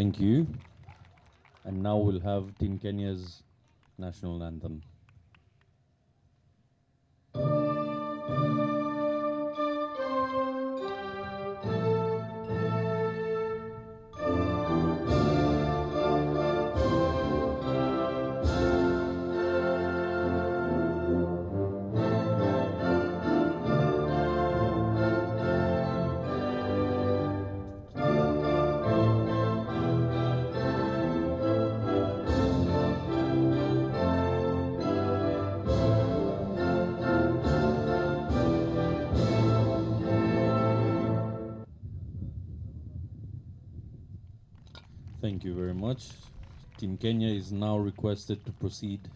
Thank you. And now we'll have Team Kenya's national anthem. Thank you very much. Team Kenya is now requested to proceed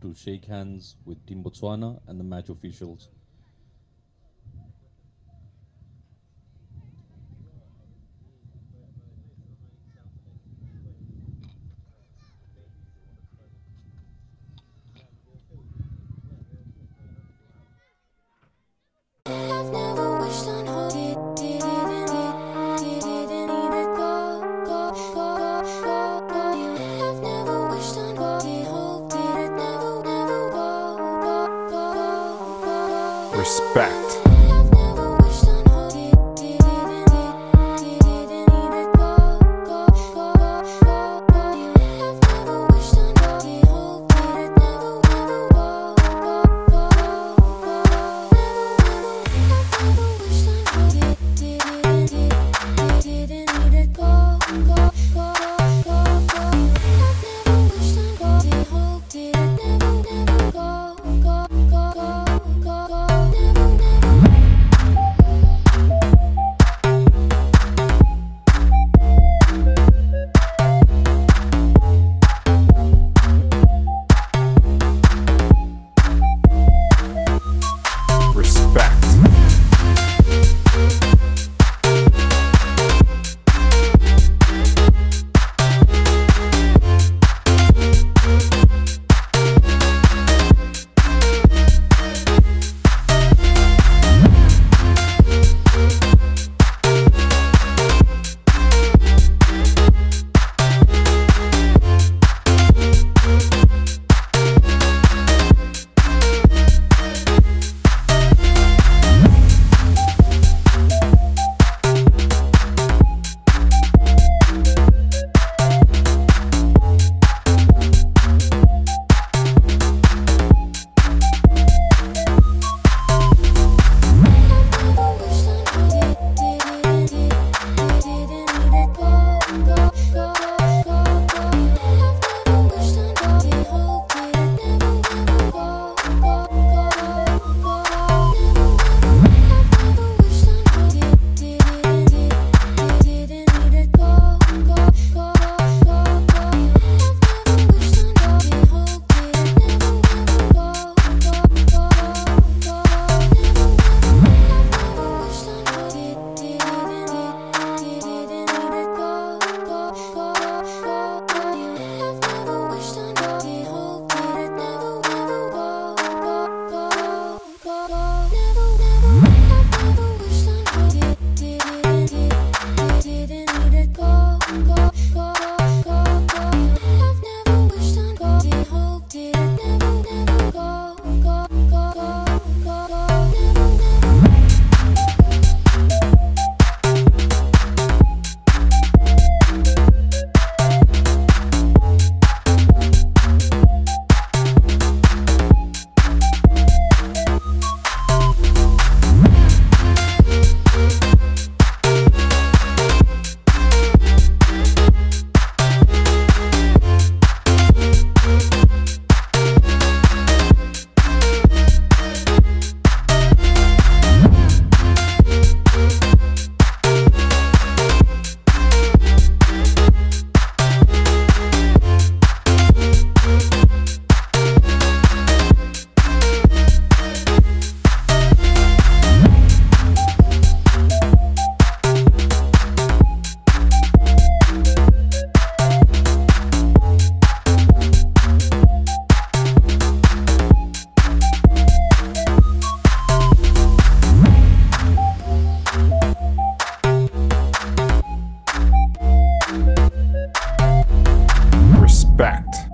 to shake hands with Team Botswana and the match officials. respect. Respect.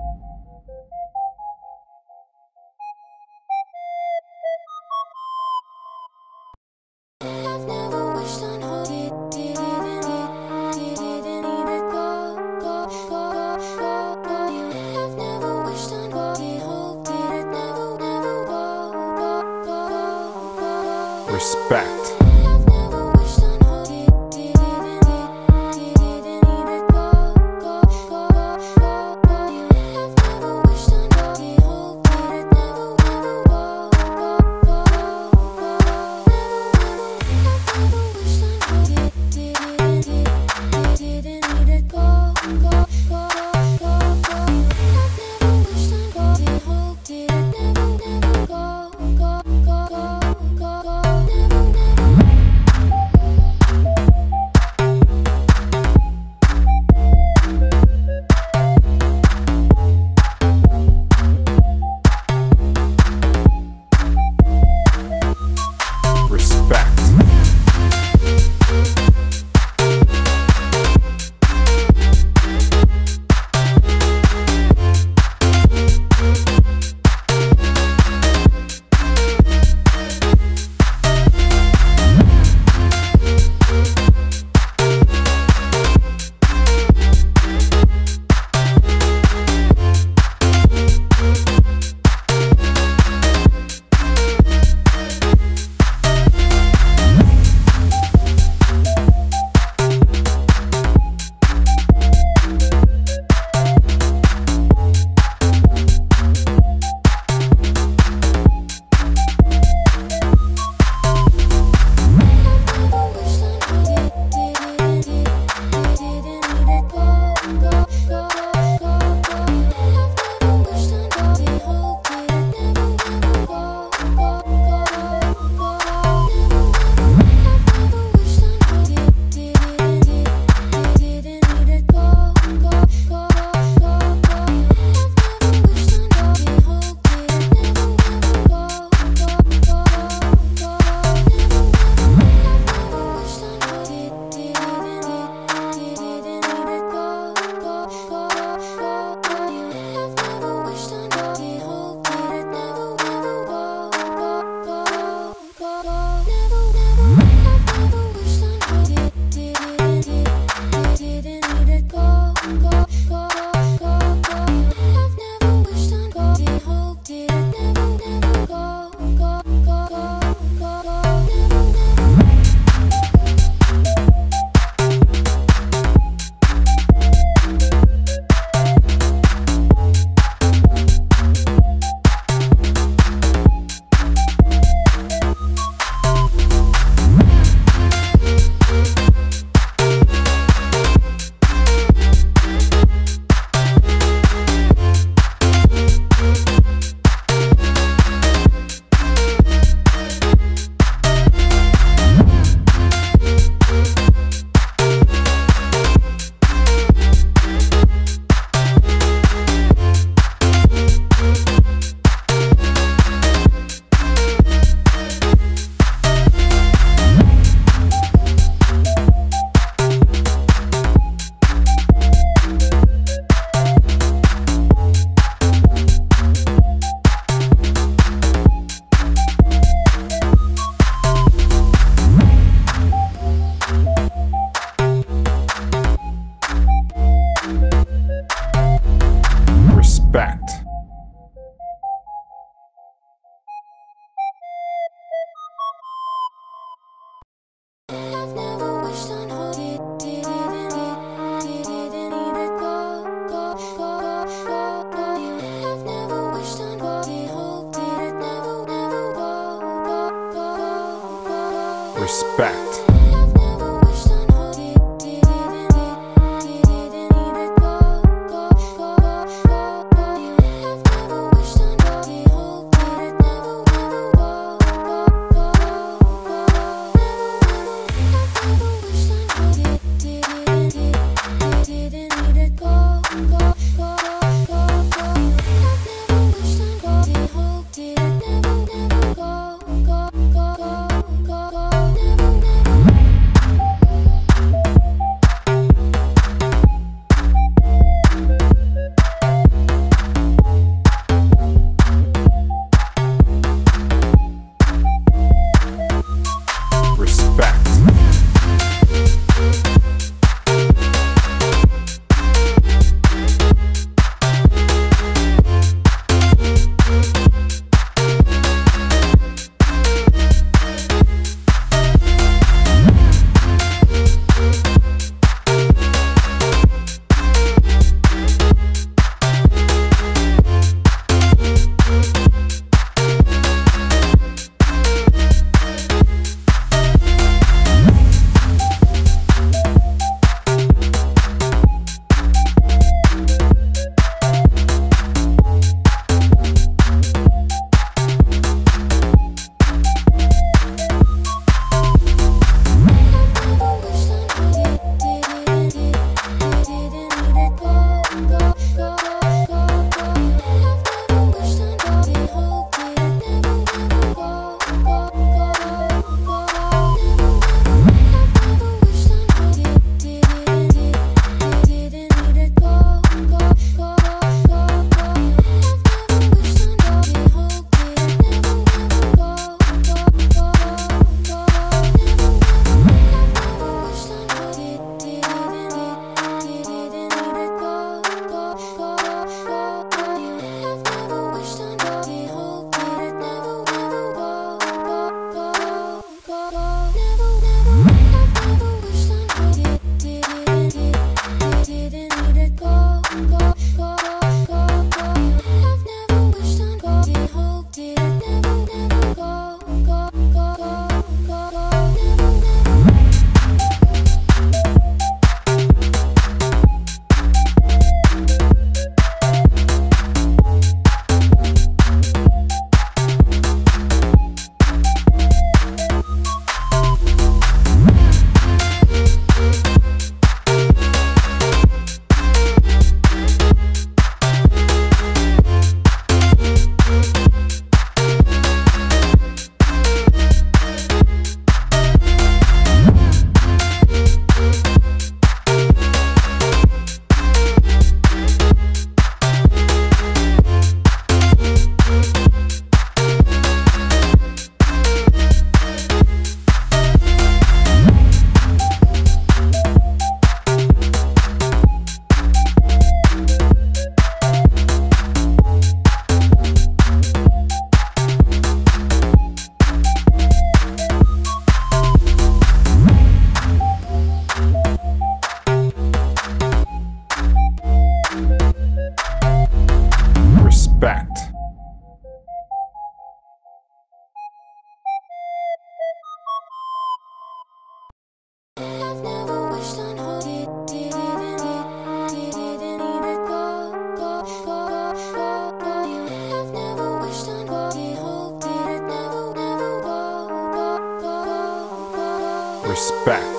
respect.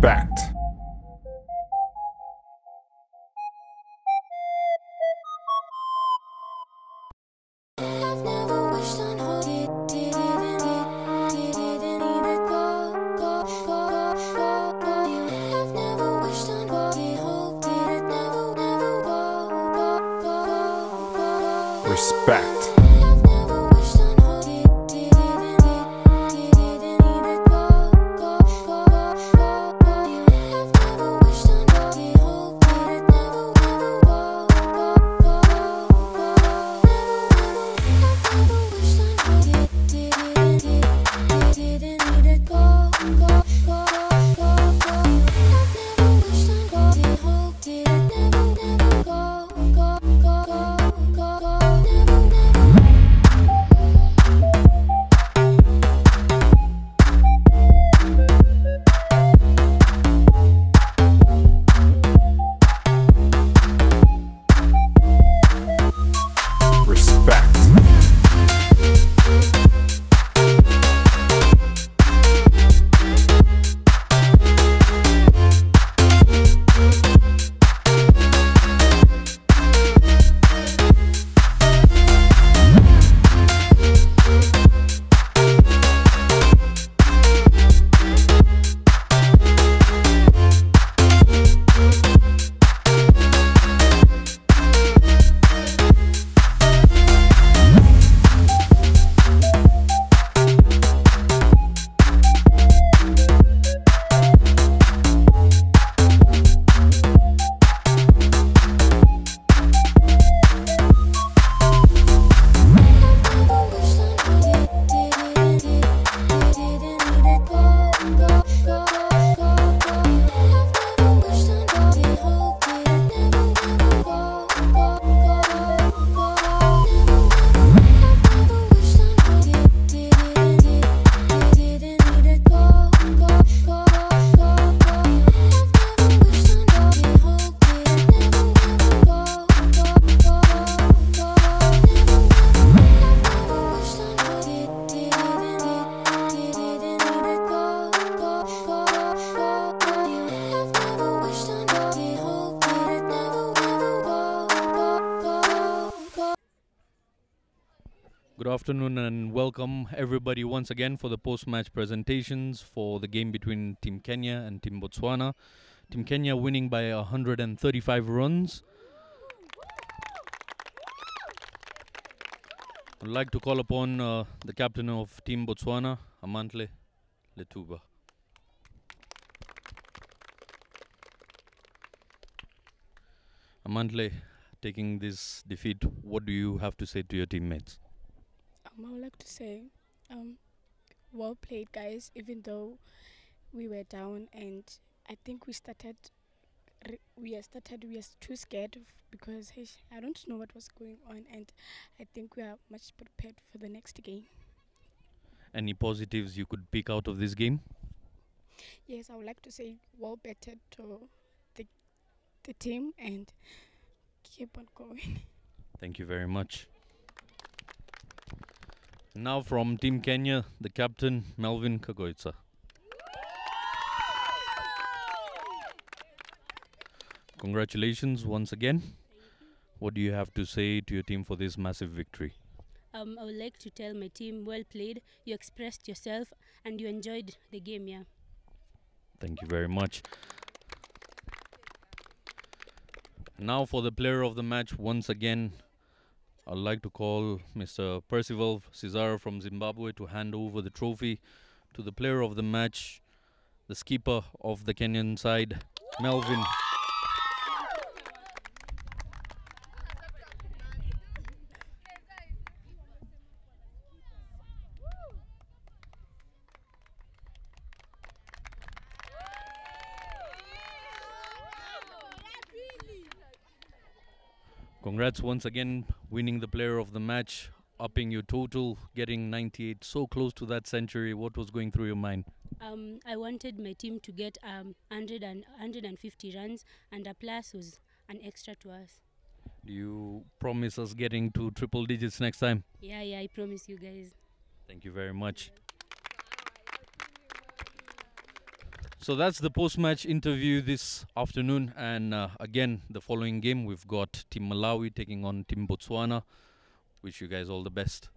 Respect. Afternoon and welcome everybody once again for the post-match presentations for the game between Team Kenya and Team Botswana. Team Kenya winning by 135 runs. I'd like to call upon uh, the captain of Team Botswana, Amantle Letuba. Amantle, taking this defeat, what do you have to say to your teammates? Um, I would like to say, um, well played, guys. Even though we were down, and I think we started, we are started, we are too scared of, because hey, I don't know what was going on, and I think we are much prepared for the next game. Any positives you could pick out of this game? Yes, I would like to say well bettered to the the team and keep on going. Thank you very much. Now from Team Kenya, the captain Melvin Khagoitsa. Congratulations once again. What do you have to say to your team for this massive victory? Um, I would like to tell my team, well played. You expressed yourself and you enjoyed the game, yeah. Thank you very much. Now for the player of the match once again. I'd like to call Mr. Percival Cesar from Zimbabwe to hand over the trophy to the player of the match, the skipper of the Kenyan side, Melvin. Congrats once again, winning the player of the match, upping your total, getting 98, so close to that century. What was going through your mind? Um, I wanted my team to get um, 100 and 150 runs, and a plus was an extra to us. Do you promise us getting to triple digits next time? Yeah, yeah, I promise you guys. Thank you very much. So that's the post match interview this afternoon. And uh, again, the following game, we've got Team Malawi taking on Team Botswana. Wish you guys all the best.